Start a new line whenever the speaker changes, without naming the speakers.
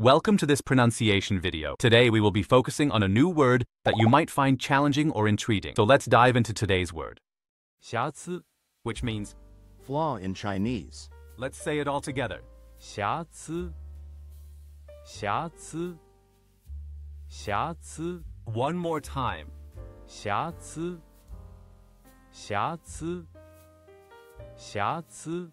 Welcome to this pronunciation video. Today we will be focusing on a new word that you might find challenging or intriguing. So let's dive into today's word.
瑕疵，
which means,
Flaw in Chinese.
let's say it all together.
瑕疵，瑕疵，瑕疵，
One more time.
瑕疵，瑕疵，瑕疵。